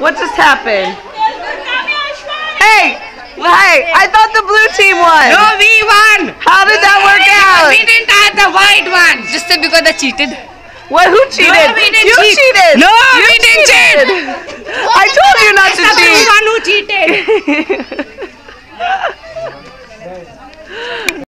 What just happened? Hey, hey, I thought the blue team won. No, we won. How did that work out? We didn't have the white one. Just because I cheated. What? Who cheated? No, we didn't you cheat. cheated. No, you we cheated. didn't cheat. I told you not to cheat. the one who cheated.